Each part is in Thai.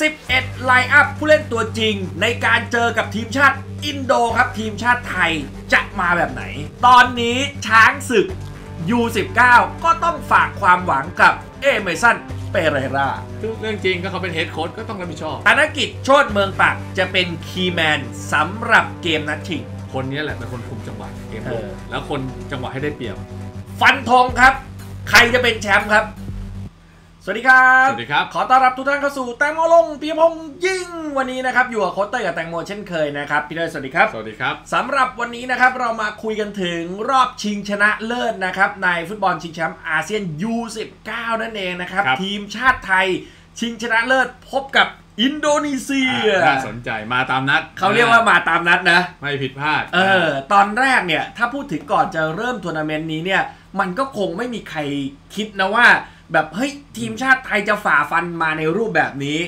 11 line up ผู้เล่นตัวจริง ในการเจอกับทีมชาติอินโดครับทีมชาติไทยจะมาแบบไหน ตอนนี้ช้างศึก U19 ก็ต้องฝากความหวังกับเอเมสันเปเรราคือเรื่องจริงก็เขาเป็น head coach ก็ต้องรับผิดชอบธนกิจโชดเมืองปักจะเป็น key man สำหรับเกมนัดชิงคนนี้แหละเป็นคนคุมจังหวะเกมรุกเออแล้วคุมจังหวะให้ได้เปรียบ ฟันธงครับ ใครจะเป็นแชมป์ครับ สวัสดีครับ สวัสดีครับ ขอต้อนรับทุกท่านเข้าสู่แตงโมลงปีพงษ์ยิ่งวันนี้นะครับ อยู่กับโค้ชเต้ยกับแตงโมเช่นเคยนะครับพี่เต้ยสวัสดีครับ สวัสดีครับสำหรับวันนี้นะครับเรามาคุยกันถึงรอบชิงชนะเลิศนะครับในฟุตบอลชิงแชมป์อาเซียน U19 นั่นเองนะครับครับทีมชาติไทย ชิงชนะเลิศพบกับอินโดนีเซียน่าสนใจมาตามนัด เขาเรียกว่ามาตามนัดนะ ไม่ผิดพลาด เออ ตอนแรกเนี่ย ถ้าพูดถึงก่อนจะเริ่มทัวร์นาเมนต์นี้เนี่ย มันก็คงไม่มีใครคิดนะว่า แบบเฮ้ยทีมชาติไทยจะฝ่าฟันมาในรูปแบบนี้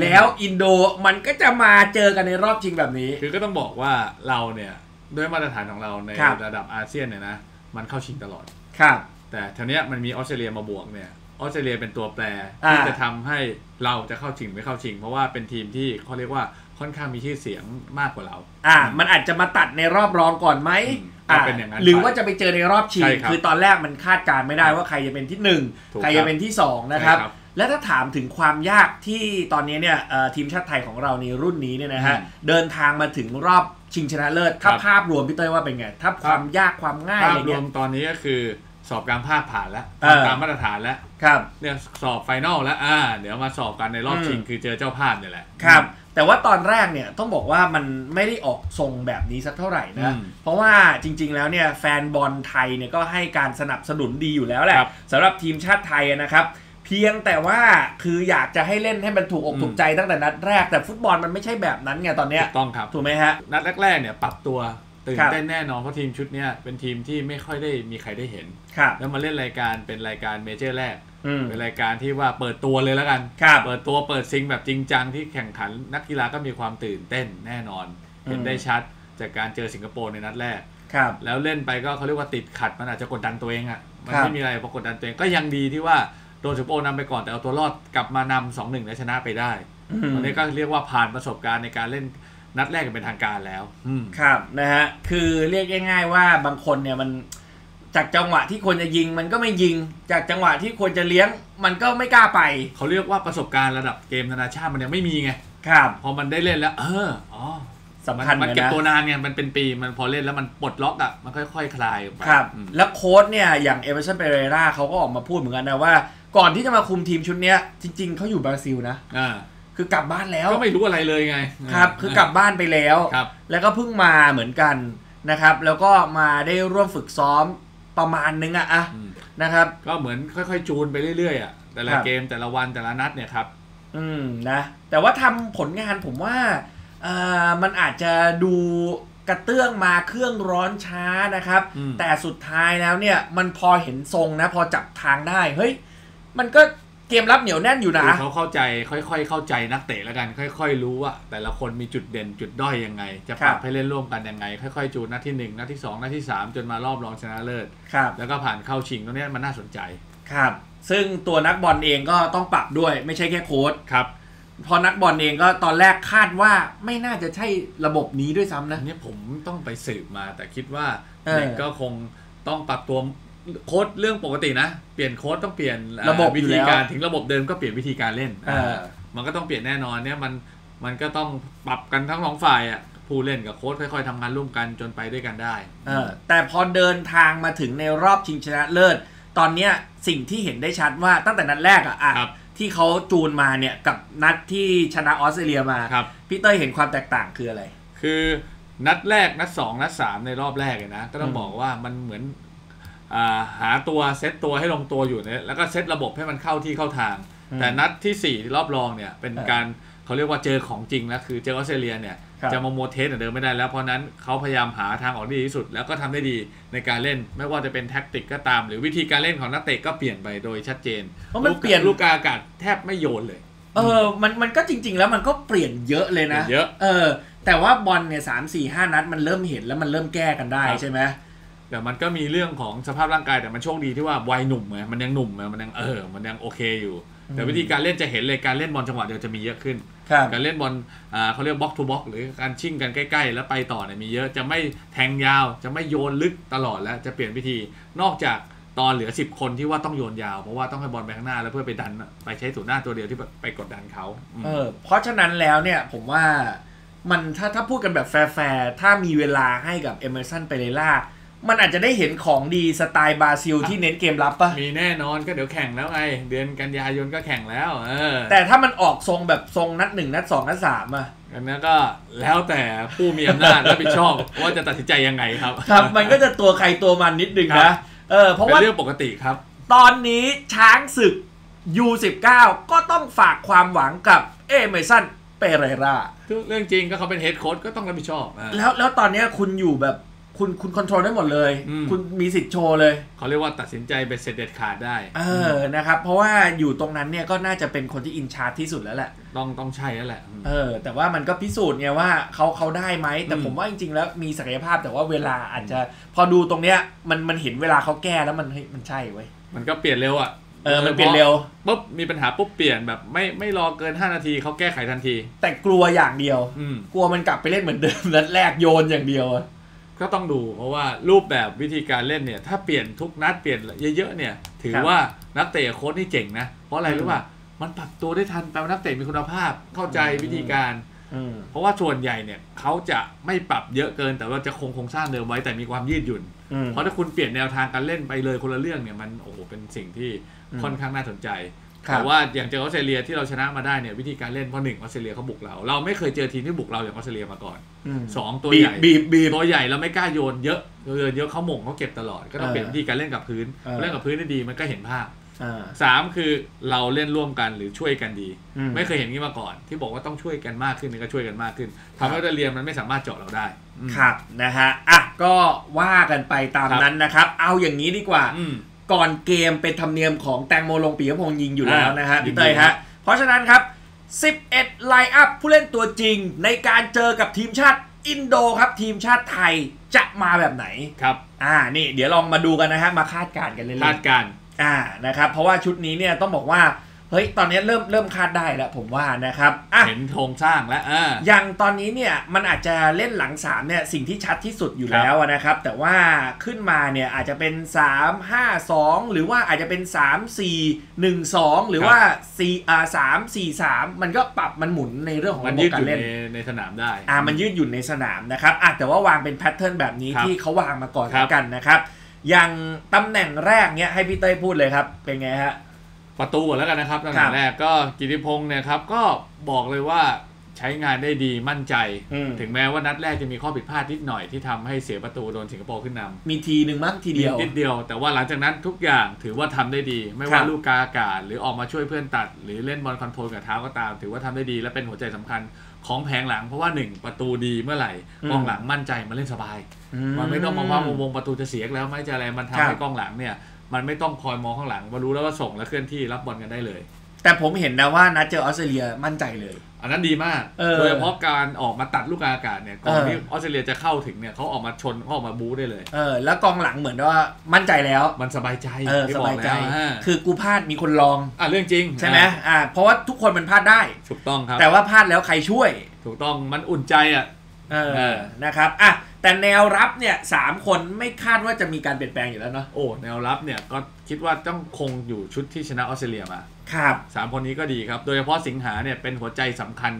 แล้วอินโดมันก็จะมาเจอกันในรอบชิงแบบนี้ คือก็ต้องบอกว่าเราเนี่ยด้วยมาตรฐานของเราในครับ ระดับอาเซียนเนี่ยนะมันเข้าชิงตลอด ครับ แต่ทีเนี้ยมันมีออสเตรเลียมาบวกเนี่ยออสเตรเลียเป็นตัวแปรอ่าที่จะทำให้เราจะเข้าชิงหรือไม่เข้าชิง เพราะว่าเป็นทีมที่เขาเรียกว่าค่อนข้างมีชื่อเสียงมากกว่าเรา อ่า มันอาจจะมาตัดในรอบรองก่อนไหม อืมก็ เป็นอย่างนั้นหรือว่าจะไปเจอในรอบชิงใช่ครับคือตอนแรกมันคาดการณ์ไม่ได้ว่าใครจะเป็นที่หนึ่งถูกใครจะเป็นที่สองนะครับใช่ครับและถ้าถามถึงความยากที่ตอนนี้เนี่ยเอ่อทีมชาติไทยของเราในรุ่นนี้เนี่ยนะฮะอืมเดินทางมาถึงรอบชิงชนะเลิศถ้าครับภาพรวมพี่เต้ยว่าเป็นไงถ้าความยากความง่ายภาอะไรพรเนี่วยมตอนนี้ก็คือสอบการภาคผ่านแล้วเออตามมาตรฐานแล้วครับเนี่ยสอบ final แล้วอ่าเดี๋ยวมาสอบกันในรอบอืมชิงคือเจอเจ้าภาพเนี่ยแหละครับ แต่ว่าตอนแรกเนี่ยต้องบอกว่ามันไม่ได้ออกทรงแบบนี้สักเท่าไหร่นะอืมเพราะว่าจริง ๆ แล้วเนี่ยแฟนบอลไทยเนี่ยก็ให้การสนับสนุนดีอยู่แล้วแหละครับสำหรับทีมชาติไทยนะครับเพียงแต่ว่าคืออยากจะให้เล่นให้มันถูกอกอืมถูกใจตั้งแต่นัดแรกแต่ฟุตบอลมันไม่ใช่แบบนั้นไงตอนเนี้ยถูกต้องครับถูกไหมฮะนัดแรกๆเนี่ยปรับตัวตื่นครับเต้นแน่นอนเพราะทีมชุดเนี้ยเป็นทีมที่ไม่ค่อยได้มีใครได้เห็นครับแล้วมาเล่นรายการเป็นรายการเมเจอร์แรกอืม เป็นรายการที่ว่าเปิดตัวเลยแล้วกันครับเปิดตัวเปิดซิงแบบจริงจังที่แข่งขันนักกีฬาก็มีความตื่นเต้นแน่นอน เห็นอืมได้ชัดจากการเจอสิงคโปร์ในนัดแรกครับแล้วเล่นไปก็เขาเรียกว่าติดขัดมันอาจจะกดดันตัวเองอะ่ะมันครับไม่มีอะไรพอกดดันตัวเองก็ยังดีที่ว่าโดนสิงคโปร์นำไปก่อนแต่เอาตัวรอดกลับมานำสองหนึ่งและชนะไปได้อืมตอนนี้ก็เรียกว่าผ่านประสบการณ์ในการเล่นนัดแรกอย่างเป็นทางการแล้วอืมครับนะฮะคือเรียกง่ายๆว่าบางคนเนี่ยมัน จากจังหวะที่ควรจะยิงมันก็ไม่ยิง จากจังหวะที่ควรจะเลี้ยง มันก็ไม่กล้าไป เขาเรียกว่าประสบการณ์ระดับเกมนานาชาติมันยังไม่มีไง ครับ พอมันได้เล่นแล้ว เออ อ๋อสำคัญมันเหมือนเก็บนะตัวนานไงมันเป็นปีมันพอเล่นแล้วมันปลดล็อกอะมันค่อยๆคลายออกไปครับอืมแล้วโค้ชเนี่ยอย่างเอเวอร์ชันเปเรราเขาก็ออกมาพูดเหมือนกันนะว่า ก่อนที่จะมาคุมทีมชุดเนี้ย จริง ๆเขาอยู่บราซิลนะอ่าคือกลับบ้านแล้วก็ไม่รู้อะไรเลยไง ครับ คือกลับบ้านไปแล้วครับแล้วก็เพิ่งมาเหมือนกันนะครับ แล้วก็มาได้ร่วมฝึกซ้อม ประมาณนึงอะอะอืมนะครับ ก็เหมือนค่อยๆ จูนไปเรื่อยๆอะแต่ละครับเกมแต่ละวันแต่ละนัดเนี่ยครับ อืมนะแต่ว่าทำผลงานผมว่าเอ่อมันอาจจะดูกระเตื้องมาเครื่องร้อนช้านะครับอืมแต่สุดท้ายแล้วเนี่ยมันพอเห็นทรงนะ พอจับทางได้เฮ้ยมันก็ เกมรับเหนียวแน่นอยู่นะคือเขาเข้าใจค่อย ๆ เข้าใจนักเตะแล้วกัน ค่อย ๆ รู้ว่าแต่ละคนมีจุดเด่นจุดด้อยยังไง จะปรับครับให้เล่นร่วมกันยังไง ค่อยๆจูนนัดที่หนึ่งนัดที่สองนัดที่สามจนมารอบรองชนะเลิศครับแล้วก็ผ่านเข้าชิงตรงเนี้ยมันน่าสนใจครับ ซึ่งตัวนักบอลเองก็ต้องปรับด้วยไม่ใช่แค่โค้ชครับพอนักบอลเองก็ตอนแรกคาดว่าไม่น่าจะใช่ระบบนี้ด้วยซ้ำอันะนนี้ผมต้องไปสืบมาแต่คิดว่าเออเด็กก็คงต้องปรับตัว โค้ดเรื่องปกตินะ เปลี่ยนโค้ดต้องเปลี่ยนอ่าระบบอยู่วิธีแล้วการถึงระบบเดิมก็เปลี่ยนวิธีการเล่นเออมันก็ต้องเปลี่ยนแน่นอนเนี่ยมันมันก็ต้องปรับกันทั้งสองฝ่ายอะผู้เล่นกับโค้ดค่อยๆทำงานร่วมกันจนไปด้วยกันได้เออแต่พอเดินทางมาถึงในรอบชิงชนะเลิศ ตอนเนี้ยสิ่งที่เห็นได้ชัดว่าตั้งแต่นัดแรกอะอะครับที่เขาจูนมาเนี่ยกับนัดที่ชนะออสเตรเลียมาครับพี่เต้ยเห็นความแตกต่างคืออะไร คือนัดแรกนัดสองนัดสามในรอบแรกเลยนะก็ต้องอืมบอกว่ามันเหมือนอ่า หาตัวเซตตัวให้ลงตัวอยู่เนี่ยแล้วก็เซตระบบให้มันเข้าที่เข้าทาง แต่นัดที่สี่ที่รอบรองเนี่ยเป็นเออการเขาเรียกว่าเจอของจริงแล้วคือเจอออสเตรเลียเนี่ยครับจะมามัว test เหมือนเดิมไม่ได้แล้วเพราะฉะนั้นเขาพยายามหาทางออกที่ดีที่สุด แล้วก็ทำได้ดีในการเล่นไม่ว่าจะเป็นแท็กติกก็ตาม หรือวิธีการเล่นของนักเตะก็เปลี่ยนไปโดยชัดเจนเพราะมันเปลี่ยนลูกกลางอากาศแทบไม่โยนเลย เออมันมันก็จริง ๆ แล้วมันก็เปลี่ยนเยอะเลยนะเปลี่ยนเยอะเออแต่ว่าบอลเนี่ยสามสี่ห้านัดมันเริ่มเห็นแล้วมันเริ่มแก้กันได้ครับใช่ไหม แต่มันก็มีเรื่องของสภาพร่างกายแต่มันโชคดีที่ว่าวัยหนุ่มไงมันยังหนุ่มไงมันยังเออ มันยังโอเคอยู่ แต่วิธีการเล่นจะเห็นเลยการเล่นบอลจังหวะเดียวจะมีเยอะขึ้นครับการเล่นบอลอ่าเขาเรียกบล็อกทูบล็อกหรือการชิ่งกันใกล้ ๆ แล้วไปต่อเนี่ยมีเยอะจะไม่แทงยาวจะไม่โยนลึกตลอดแล้วจะเปลี่ยนวิธีนอกจากตอนเหลือ 10 คนที่ว่าต้องโยนยาว เพราะว่าต้องให้บอลไปข้างหน้าแล้วเพื่อไปดันไปใช้ศูนย์หน้าตัวเดียวที่ไปกดดันเขาอืมเออเพราะฉะนั้นแล้วเนี่ยผมว่ามันถ้าถ้าพูดกันแบบแฟร์ๆถ้ามีเวลาให้กับเอเมอร์สันเปเรล่า มันอาจจะได้เห็นของดีสไตล์บราซิลที่เน้นเกมรับปะมีแน่นอนก็เดี๋ยวแข่งแล้วไงเดือนกันยายนก็แข่งแล้วเออแต่ถ้ามันออกทรงแบบทรงนัดหนึ่งนัดสองนัดสามอะอันนั้นก็แล้วแต่ผู้มีอำนาจรับผิดชอบว่าจะตัดสินใจยังไงครับ ครับ มันก็จะตัวใครตัวมันนิดนึงครันะบเออเพราะเป็นว่าเรื่องปกติครับ ตอนนี้ช้างศึก U19 ก็ต้องฝากความหวังกับเอเมอร์สันเปเรล่าเรื่องจริงก็เขาเป็น head coach ก็ต้องรับผิดชอบอ่าแล้วแล้วตอนเนี้ยคุณอยู่แบบ คุณคุณ control ได้หมดเลย อืม คุณมีสิทธิ์โชว์เลย เขาเรียกว่าตัดสินใจเบ็ดเสร็จเด็ดขาดได้ เออนะครับ เพราะว่าอยู่ตรงนั้นเนี่ยก็น่าจะเป็นคนที่ in charge ที่สุดแล้วแหละ ต้องต้องใช่แล้วแหละอืมเออ แต่ว่ามันก็พิสูจน์ไงว่าเขาเขาได้ไหม แต่อืม ผมว่าจริงๆ แล้วมีศักยภาพแต่ว่าเวลาอาจจะพอดูตรงเนี้ยมันมันเห็นเวลาเขาแก้แล้วมันเฮ้ยมันใช่เว้ย มันก็เปลี่ยนเร็วอะเออ มันเปลี่ยนเร็ว ปุ๊บมีปัญหาปุ๊บเปลี่ยนแบบไม่ไม่รอเกิน 5 นาทีเขาแก้ไขทันที แต่กลัวอย่างเดียว อืม กลัวมันกลับไปเล่นเหมือนเดิมนัดแรกโยนอย่างเดียวอะ ก็ต้องดูเพราะว่ารูปแบบวิธีการเล่นเนี่ย ถ้าเปลี่ยนทุกนัดเปลี่ยนเยอะๆเนี่ย ถือว่านักเตะโค้ชนี่เจ๋งนะ เพราะอะไรรู้ป่ะมันปรับตัวได้ทันแปลว่านักเตะมีคุณภาพเข้าใจวิธีการอืมเพราะว่าส่วนใหญ่เนี่ยเขาจะไม่ปรับเยอะเกิน แต่ว่าจะคงโครงสร้างเดิมไว้แต่มีความยืดหยุ่นอืมเพราะถ้าคุณเปลี่ยนแนวทางการเล่นไปเลยคนละเรื่องเนี่ยมันโอ้โหเป็นสิ่งที่อืมค่อนข้างน่าสนใจครับ แต่ว่าอย่างเจอออสเตรเลียที่เราชนะมาได้เนี่ยวิธีการเล่นเพราะหนึ่งออสเตรเลียเขาบุกเรา เราไม่เคยเจอทีมที่บุกเราอย่างออสเตรเลียมาก่อนอืมสองตัวบีใหบญ่บีบบีบตัวใหญ่เราไม่กล้าโยนเยอะโยนเยอะเขาหม่งเขาเก็บตลอดก็ต้องเออเปลี่ยนวิธีการเล่นกับพื้นเออเล่นกับพื้นได้ดีมันก็เห็นภาพอ่าสามคือเราเล่นร่วมกันหรือช่วยกันดีอืมไม่เคยเห็นนี้มาก่อน ที่บอกว่าต้องช่วยกันมากขึ้นนี่ก็ช่วยกันมากขึ้นทำให้ออสเตรเลียมันไม่สามารถเจาะเราได้อืมครับนะฮะอะก็ว่ากันไปตามครับนั้นนะครับ เอาอย่างนี้ดีกว่าอืม ก่อนเกมเป็นธรรมเนียมของแตงโมลงปียพงษ์ยิงอยู่แล้วอ่านะฮะยิพี่นดีเตยครัฮะบเพราะฉะนั้นครับ 11 ไลน์อัพผู้เล่นตัวจริงในการเจอกับทีมชาติอินโดครับทีมชาติไทยจะมาแบบไหนครับอ่านี่เดี๋ยวลองมาดูกันนะฮะมาคาดการณ์กันเล่นๆคาดการณ์อ่านะครับเพราะว่าชุดนี้เนี่ยต้องบอกว่า เฮ้ย ตอนนี้เริ่มเริ่มคาดได้แล้วผมว่านะครับอะเห็นโครงสร้างแล้วอ่าอย่างตอนนี้เนี่ยมันอาจจะเล่นหลัง3เนี่ยสิ่งที่ชัดที่สุดอยู่ครับแล้วนะครับ แต่ว่าขึ้นมาเนี่ยอาจจะเป็น 3 5 2 หรือว่าอาจจะเป็น 3 4 1 2 หรือว่า4อ่า3 4 3 มันก็ปรับมันหมุนในเรื่องของมันระบยืบดกาอรยู่เล่นในในสนามได้อ่ามันยืดหยุ่นในสนามนะครับอะแต่ว่าวางเป็นแพทเทิร์นแบบนี้ครับที่เขาวางมาก่อนครับแล้วกันนะครับ อย่างตำแหน่งแรกเนี่ยให้พี่เต้ยพูดเลยครับเป็นไงฮะ ประตูก่อนแล้วกันนะครับตั้งครัแต่บแรกก็กิติพงศ์เนี่ยครับก็บอกเลยว่าใช้งานได้ดีมั่นใจอืมถึงแม้ว่านัดแรกจะมีข้อผิดพลาดนิดหน่อยที่ทำให้เสียประตูโดนสิงคโปร์ขึ้นนำมีทีหนึ่งมั้งทีเดียวนิดเดียว แต่ว่าหลังจากนั้นทุกอย่างถือว่าทำได้ดี ไม่คว่ารับลูกกาอากาศ หรือออกมาช่วยเพื่อนตัด หรือเล่นบอลคอนโทรลกับเท้าก็ตาม ถือว่าทำได้ดีและเป็นหัวใจสำคัญของแผงหลังเพราะว่าหนึ่งประตูดีเมื่อไหร่อืมกองหลังมั่นใจมันเล่นสบาย มันไม่ต้องมาว่าวงประตูจะเสียแล้วไม่จะอะไรมันทำครับให้กองหลังเนี่ย มันไม่ต้องคอยมองข้างหลังมารู้แล้วว่าส่งและเคลื่อนที่รับบอลกันได้เลย แต่ผมเห็นนะว่านัดเจอออสเตรเลียมั่นใจเลย อันนั้นดีมากเออโดยเฉพาะการออกมาตัดลูกกาอากาศเนี่ยก่อนเออ ที่ออสเตรเลียจะเข้าถึงเนี่ยเขาออกมาชนเขาออกมาบู๊ได้เลย เออ แล้วกองหลังเหมือนว่ามั่นใจแล้ว มันสบายใจเออที่สบายใจอกแล้วอ่าคือกูพลาดมีคนลองอะเรื่องจริงใช่ไหมอะอ่า เพราะว่าทุกคนมันพลาดได้ ถูกต้องครับแต่ว่าพลาดแล้วใครช่วย ถูกต้องมันอุ่นใจอะ เออเออ นะครับอะ แต่แนวรับเนี่ยสามคนไม่คาดว่าจะมีการเปลี่ยนแปลงอยู่แล้วเนาะโอ้แนวรับเนี่ยก็คิดว่าต้องคงอยู่ชุดที่ชนะออสเตรเลียมาครับสามคนนี้ก็ดีครับ โดยเฉพาะสิงหาเนี่ยเป็นหัวใจสำคัญ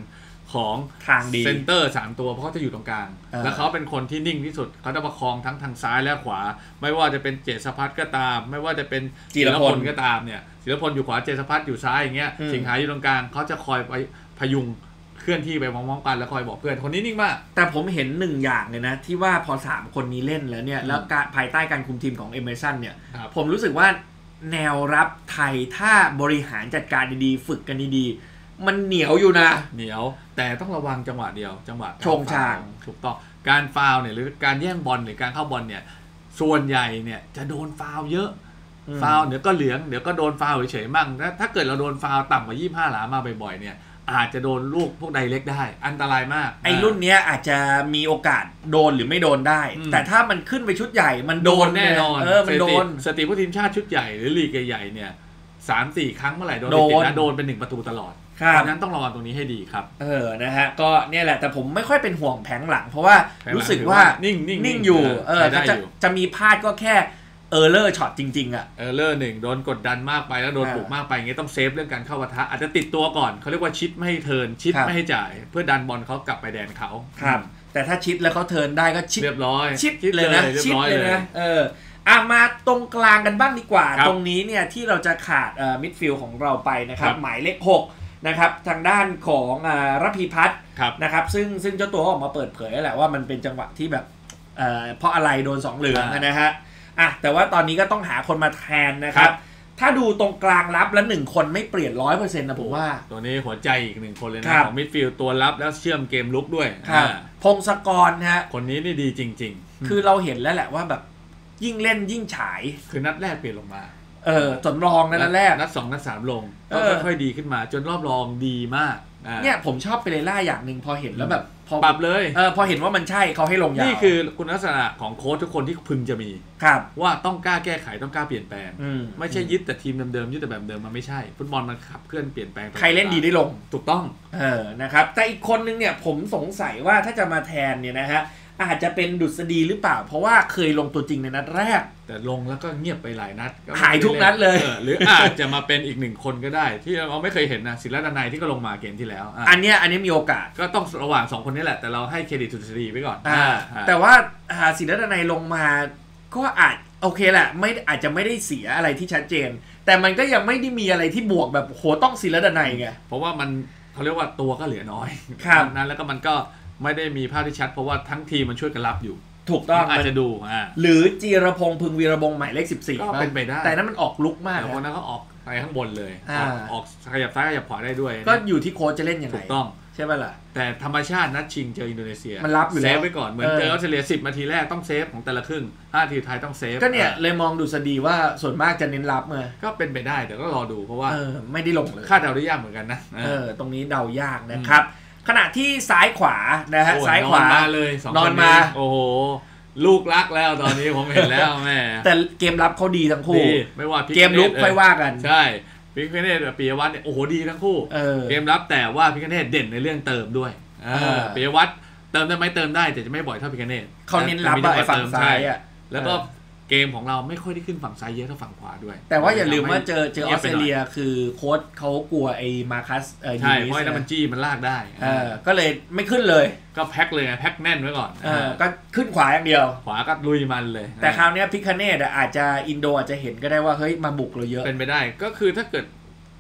ของทางดีเซนเตอร์สามตัวเพราะเขาจะอยู่ตรงกลางเออแล้วเขาเป็นคนที่นิ่งที่สุดเขาจะประคองทั้งทางซ้ายและขวา ไม่ว่าจะเป็นเจษพัฒน์ก็ตาม ไม่ว่าจะเป็นจิรพลก็ตามเนี่ยจิรพลอยู่ขวาเจษพัฒน์อยู่ซ้ายอย่างเงี้ยอืมสิงหาอยู่ตรงกลางเขาจะคอยไปพยุง เคลื่อนที่ไปมองๆกันแล้วคอยบอกเพื่อนคนนี้นิ่งมาก แต่ผมเห็นหนึ่งอย่างเลยนะ ที่ว่าพอสามคนนี้เล่นแล้วเนี่ยอืมแล้วการภายใต้การคุมทีมของเอเมอร์สันเนี่ย ครับผมรู้สึกว่าแนวรับไทยถ้าบริหารจัดการดีๆ ฝึกกันดีๆ มันเหนียวอยู่นะ เหนียว แต่ต้องระวังจังหวะเดียว จังหวะการชงชาง ฟวล์ถูกต้องการฟาวล์เนี่ยหรือการแย่งบอลหรือการเข้าบอลเนี่ย ส่วนใหญ่เนี่ยจะโดนฟาวล์เยอะอืมฟาวล์เดี๋ยวก็เหลืองเดี๋ยวก็โดนฟาวล์เฉยๆมั่งถ้าถ้าเกิดเราโดนฟาวล์ต่ำกว่า25หลามาบ่อยๆเนี่ย อาจจะโดนลูกพวกใดเล็กได้ อันตรายมาก ไอ้รุ่นเนี้ยอาจจะมีโอกาสโดนหรือไม่โดนได้ อืม แต่ถ้ามันขึ้นไปชุดใหญ่มันโดโดนนแน่นอนเออมันโดน สถิติสถิติผู้ทีมชาติชุดใหญ่หรือลีกใหญ่ๆเนี่ยสามสี่ครั้งเมื่อไหร่โดนโดนติดๆนะโดนเป็นหนึ่งประตูตลอดครับเพราะฉะนั้นต้องระวังตรงนี้ให้ดีครับเออ นะฮะ ก็เนี่ยแหละ แต่ผมไม่ค่อยเป็นห่วงแผงหลัง เพราะว่าแผงหลังรู้สึกว่าถือว่า นิ่งนิ่งนิ่งอยู่ เอเอออใช้ได้จะอยู่ จะมีพลาดก็แค่ error shot จริง ๆ อะ error หนึ่งโดนกดดันมากไปแล้วโดนอ่าปลุกมากไปอย่างเงี้ยต้อง safe เรื่องการเข้าปะทะอาจจะติดตัวก่อนเขาเรียกว่าชิดไม่ให้ turn ชิดครับไม่ให้จ่าย เพื่อดันบอลเขากลับไปแดนเขาครับ แต่ถ้าชิดแล้วเขา turn ได้ก็ชิดเรียบร้อยชิดเลยนะเรียชิดบร้อยเลยเลยนะเอออะมาตรงกลางกันบ้างดีกว่าครับตรงนี้เนี่ยที่เราจะขาดเอ่อ midfield ของเราไปนะครับครับ หมายเลข6นะครับทางด้านของอ่ารพีพัฒน์ครับนะครับซึ่งซึ่งเจ้าตัวก็ออกมาเปิดเผยแหละว่ามันเป็นจังหวะที่แบบเอ่อเพราะอะไรโดนสองเหลืองอ่านนะฮะ อะแต่ว่าตอนนี้ก็ต้องหาคนมาแทนนะครัครับบถ้าดูตรงกลางรับแล้วหนึ่งคนไม่เปลี่ยนร้อยเปอร์เซ็นต์นะผมว่า ตัวนี้หัวใจอีกหนึ่งคนเลยครันะบของ midfield ตัวรับแล้วเชื่อมเกมรุกด้วยครับอ่าพงศกรนะฮะคนนี้นี่ดีจริง ๆ คือเราเห็นแล้วแหละว่าแบบยิ่งเล่นยิ่งฉาย คือนัดแรกเปลี่ยนลงมาเออสำรองนะนัดแรกนัดสองนัดสามลงเอก็อค่อยๆดีขึ้นมา จนรอบรองดีมากอ่าเนี่ยผมชอบเปเรล่าอย่างหนึ่งพอเห็นแล้วแบบ พอปรับเลยเออพอเห็นว่ามันใช่เขาให้ลงยาวนี่คือคุณลักษณะของโค้ชทุกคนที่พึงจะมีครับ ว่าต้องกล้าแก้ไขต้องกล้าเปลี่ยนแปลงอืมไม่ใช่ยึดแต่ทีมเดิมๆยึดแต่แบบเดิมมันไม่ใช่ ฟุตบอลมันขับเคลื่อนเปลี่ยนแปลงตลอใครเล่นดีได้ลงถูกต้องเออนะครับแต่อีกคนนึงเนี่ยผมสงสัยว่าถ้าจะมาแทนเนี่ยนะฮะ อาจจะเป็นดุษฎีหรือเปล่า เพราะว่าเคยลงตัวจริงในนัดแรก แต่ลงแล้วก็เงียบไปหลายนัดไม่หายทุกนัดเลยออหรืออาจจะมาเป็นอีกหนึ่งคนก็ได้ ที่เราไม่เคยเห็นนะศิลดานายที่ก็ลงมาเกมที่แล้วอะอันเนี้ยอันนี้มีโอกาสก็ต้องระหว่างสองคนนี้แหละ แต่เราให้เครดิตดุษฎีไปก่อนอ่าอ่าแต่ว่าอ่าศิลดนัยลงมาก็อาจโอเคแหละไม่อาจจะไม่ได้เสียอะไรที่ชัดเจน แต่มันก็ยังไม่ได้มีอะไรที่บวกแบบโหต้องศิลดนัยไงเพราะว่ามันเขาเรียกว่าตัวก็เหลือน้อยครับนั้นแล้วก็มันก็ ไม่ได้มีภาพที่ชัด เพราะว่าทั้งทีมมันช่วยกันรับอยู่ถูกต้องอาจมันจะดูอ่าหรือจีรพงษ์พึงวีรบงษ์หมายเลขสิบสี่ก็เป็นไปได้ แต่นั้นมันออกลุกมากแต่คนนะนั้นเขาออกไปข้างบนเลยอ่าออกออกขยับซ้ายขยับขวาได้ด้วย ก็อยู่ที่โค้ชจะเล่นยังไงถูกต้องใช่ป่ะล่ะ แต่ธรรมชาตินัดชิงเจออินโดนีเซีย มันรับอยู่แล้วเซฟไว้ก่อน เหมือนเออเจอออสเตรเลีย10นาทีแรกต้องเซฟของแต่ละครึ่ง5นาทีไทายต้องเซฟ ก็เนี่ยอะเลยมองดูสดีว่าส่วนมากจะเน้นรับมาก็เป็นไปได้เดี๋ยวก็รอดูเพราะว่าเออไม่ได้ลงเลยคาดเดาได้ยากเหมือนกันนะเออตรงนี้เดายากนะครับ ขณะที่ซ้ายขวานะฮะโอ้ซ้ายนขวาอนมาเลยสองนอนคมา โอ้โห ลูกรักแล้วตอนนี้ผมเห็นแล้วแม่แต่เกมรับเขาดีทั้งคู่ดีไม่ว่าพิเกมลุกเนตค่อยว่ากัน ใช่พิกเนตกับปียวัฒน์เนี่ยโอ้โหดีทั้งคู่เออเกมรับแต่ว่าพิกเนตเด่นในเรื่องเติมด้วยอ่าเออปียวัฒน์เติมได้ไหมเติมได้แต่จะไม่บ่อยเท่าพิกเนตเขาเน้นรับอะไอ้ฝั่งซ้ายอะแล้วก็ เกมของเราไม่ค่อยได้ขึ้นฝั่งซ้ายเยอะเท่าฝั่งขวาด้วย แต่ว่าอย่าลืมว่าเจอเจอองีอยสบเตไปรหน่เลียคือโค้ชเขากลัวไอ้มาคัสเออใช่ยูเพนิราะสไอ้นั้นมันจี้มันลากได้เออก็เลยไม่ขึ้นเลย ก็แพ็คเลยไงแพ็คแน่นไว้ก่อนเออก็ขึ้นขวาอย่างเดียว ขวาก็ลุยมันเลย แต่คราวเนี้ยพิคเนตอาจจะอินโดอาจจะเห็นก็ได้ว่าเฮ้ยมาบุกเราเยอะเป็นไปได้ก็คือถ้าเกิด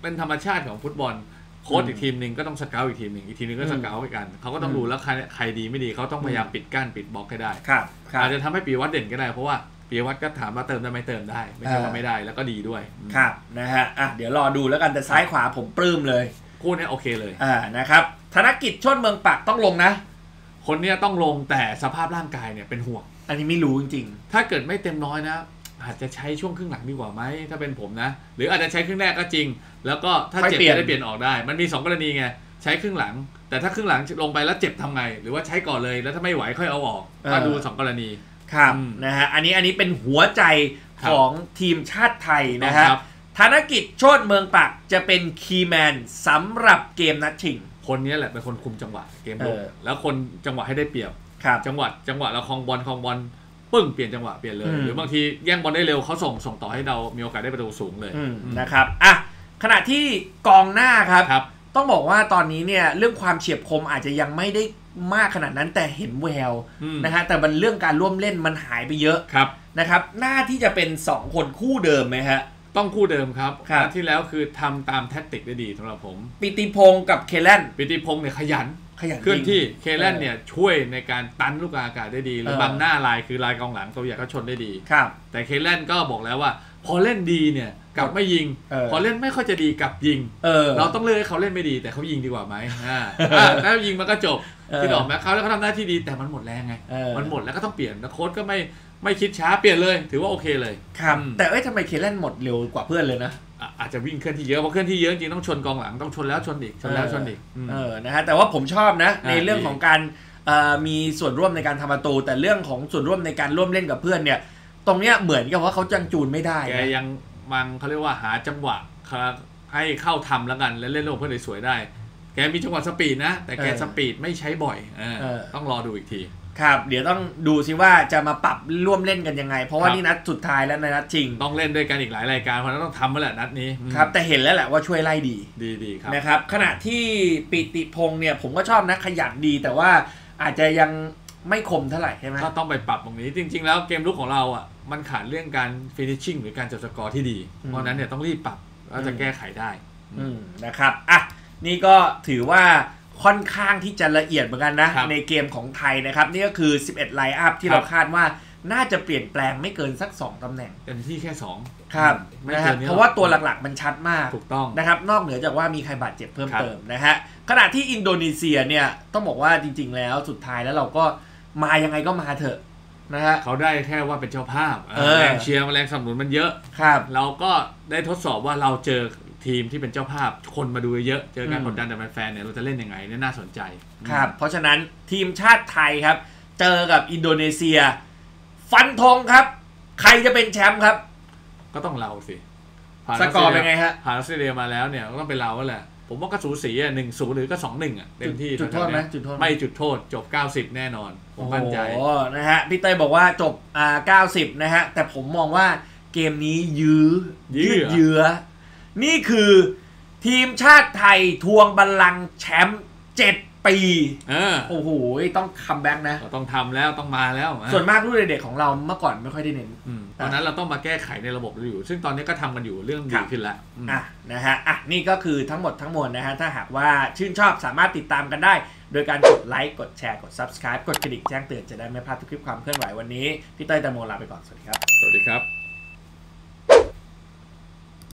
เป็นธรรมชาติของฟุตบอลโค้ชอืมอีกทีมหนึ่งก็ต้องสเกลอีกทีมหนึ่งอีกทีมหนึงก็อืมสเกลไปกันเขาก็ต้องอืมดูแล้วใครใครดีไม่ดีเขาต้องพยายามปิดกั้นปิดบล็อกให้ได้ครับครับอาจจะทำให้ปียวัฒน์เด่นก็ได้เพราะว่า ปียวัฒน์ก็ถามว่าเติมได้ไหมเติมได้ ไม่ใช่ว่าอ่าไม่ได้แล้วก็ดีด้วยครับนะฮะอะเดี๋ยวรอดูแล้วกันแต่ซ้ายขวาผมปลื้มเลยคู่เนี้ยโอเคเลยอ่านะครับธนกิจชนเมืองปักต้องลงนะ คนเนี้ยต้องลงแต่สภาพร่างกายเนี่ยเป็นห่วง อันนี้ไม่รู้จริงถ้าเกิดไม่เต็มร้อยนะอาจจะใช้ช่วงครึ่งหลังดีกว่าไหมถ้าเป็นผมนะ หรืออาจจะใช้ครึ่งแรกก็จริง แล้วก็ถ้าค่อยเจ็บเปลี่ยนจะได้เปลี่ยนออกได้ มันมีสองกรณีไงใช้ครึ่งหลัง แต่ถ้าครึ่งหลังลงไปแล้วเจ็บทำไง หรือว่าใช้ก่อนเลยแล้วถ้าไม่ไหวค่อยเอาออกก็ดูสองกรณีๆ ครับอืมนะฮะอันนี้อันนี้เป็นหัวใจครับของทีมชาติไทยนะฮะครับธนกิจโชดเมืองปักจะเป็นคีย์แมนสำหรับเกมนัดชิง คนนี้แหละเป็นคนคุมจังหวะเกมลุกเออแล้วคนจังหวะให้ได้เปรียบครับจังหวะจังหวะเราคลองบอลคลองบอลปึ้งเปลี่ยนจังหวะเปลี่ยนเลยอืมหรือบางทีแย่งบอลได้เร็วเขาส่งส่งต่อให้เรามีโอกาสได้ประตูสูงเลยอืมอืมนะครับอะขณะที่กองหน้าครับครับ ต้องบอกว่าตอนนี้เนี่ยเรื่องความเฉียบคมอาจจะยังไม่ได้มากขนาดนั้นแต่เห็นแววอืมนะฮะแต่มันเรื่องการร่วมเล่นมันหายไปเยอะครับนะครับ หน้าที่จะเป็น 2 คนคู่เดิมไหมฮะ ต้องคู่เดิมครับครับนัดที่แล้วคือทำตามแท็กติกได้ดีสำหรับผม ปิติพงศ์กับเคเลนปิติพงศ์เนี่ยขยัน ขยันเคลื่อนจริงที่เคเลนเนี่ยช่วยในการตันลูกอากาศได้ดีหรือเออบังหน้าลายคือลายกองหลังตัวใหญ่เขาชนได้ดีครับ แต่เคเลนก็บอกแล้วว่า พอเล่นดีเนี่ยกลับไม่ยิงเออพอเล่นไม่ค่อยจะดีกลับยิงเออเราต้องเลือกให้เขาเล่นไม่ดีแต่เขายิงดีกว่าไหมอ่าอ่าถ้ายิงมันก็จบเออที่ดอกแม้เขาแล้วเขาทำหน้าที่ดีแต่มันหมดแรงไงเออมันหมดแล้วก็ต้องเปลี่ยนแล้วโค้ชก็ไม่ ไม่คิดช้าเปลี่ยนเลย ถือว่าโอเคเลยครับอืมแต่เอ้ยทำไมเคเลนหมดเร็วกว่าเพื่อนเลยนะอะอาจจะวิ่งเคลื่อนที่เยอะเพราะเคลื่อนที่เยอะจริงต้องชนกองหลังต้องชนแล้วชนอีกชนแล้วชนอีกมเออนะฮะแต่ว่าผมชอบนะอ่าในเรื่องดีของการเอ่อมีส่วนร่วมในการทำประตู แต่เรื่องของส่วนร่วมในการร่วมเล่นกับเพื่อนเนี่ย ตรงเนี้ยเหมือนกับว่าเขาจังจูนไม่ได้แกนะยังมังเขาเรียกว่าหาจังหวะให้เข้าทำแล้วกันแล้วเล่นโลกเพื่อนสวยๆได้ แกมีจังหวะสปีดนะ แต่แกเออสปีดไม่ใช้บ่อยเออเออต้องรอดูอีกที ครับ เดี๋ยวต้องดูซิว่าจะมาปรับร่วมเล่นกันยังไง เพราะว่าครับนี่นัดสุดท้ายแล้วในนัดจริง ต้องเล่นด้วยกันอีกหลายรายการเพราะฉะนั้นต้องทำมาแหละนัดนี้อืมครับ แต่เห็นแล้วแหละว่าช่วยไล่ดีดีดีครับนะครับขณะที่ปิติพงษ์เนี่ยผมก็ชอบนะขยันดี แต่ว่าอาจจะยังไม่คมเท่าไหร่ใช่ไหมก็ต้องไปปรับตรงนี้จริง ๆ แล้วเกมรุกของเราอะมันขาดเรื่องการ finishing หรือการจบสกอร์ที่ดีอืมเพราะฉะนั้นเนี่ยต้องรีบปรับแล้วจะอืมแก้ไขได้อืมนะครับอะนี่ก็ถือว่า ค่อนข้างที่จะละเอียดเหมือนกันนะครับในเกมของไทยนะครับ นี่ก็คือ 11 line up ที่ครับเราคาดว่าน่าจะเปลี่ยนแปลงไม่เกินสัก 2ตำแหน่งเต็มที่แค่สองครับไม่นะเกิฮะนนี้เพราะว่าตัวหลักๆมันชัดมากถูกต้องนะครับ นอกเหนือจากว่ามีใครบาดเจ็บเพิ่มครับเติมนะฮะขณะที่อินโดนีเซียเนี่ยต้องบอกว่าจริง ๆ แล้วสุดท้ายแล้วเราก็มายังไงก็มาเถอะนะฮะเขาได้แค่ว่าเป็นเจ้าภาพเออแรงเชียร์แรงสนับสนุนมันเยอะครับ เราก็ได้ทดสอบว่าเราเจอ ทีมที่เป็นเจ้าภาพคนมาดูเยอะเจอการอืมกดดันจากแฟนๆเนี่ยเราจะเล่นยังไงเนี่ยน่าสนใจครับ เพราะฉะนั้นทีมชาติไทยครับ เจอกับอินโดนีเซีย ฟันธงครับ ใครจะเป็นแชมป์ครับ ก็ต้องเราสิผ่านสกอร์เป็นไงฮะผ่านออสเตรเลียมาแล้วเนี่ยก็ต้องเป็นเราแล้วแหละผมว่าก็สูสีอะหนึ่งศูนย์หรือก็สองหนึ่งอะเต็มที่จุดโทษไหมแถวๆเนี้ยจุดโทษไหมไม่จุดโทษจบ90แน่นอนผมมั่นใจโอ้โหนะฮะพี่เต้ยบอกว่าจบอ่า90นะฮะแต่ผมมองว่าเกมนี้ยื้อยื้อดเยื้อ นี่คือทีมชาติไทยทวงบัลลังก์แชมป์7ปีเออโอ้โห ต้อง comeback นะเราต้องทำแล้วต้องมาแล้วอะส่วนมากรุ่นเด็กๆของเราเมื่อก่อนไม่ค่อยได้เน้นอืมตอนนั้นเราต้องมาแก้ไขในระบบเราอยู่ ซึ่งตอนนี้ก็ทำกันอยู่เรื่องคดีรับขึ้นแล้วอืมอะนะฮะอะนี่ก็คือทั้งหมดทั้งมวลนะฮะ ถ้าหากว่าชื่นชอบสามารถติดตามกันได้ โดยการกดไลค์กดแชร์กด Subscribe กดกระดิ่งแจ้งเตือนจะได้ไม่พลาดทุกคลิปความเคลื่อนไหววันนี้พี่เต้ยแตงโมลาไปก่อนสวัสดีครับ สวัสดีครับ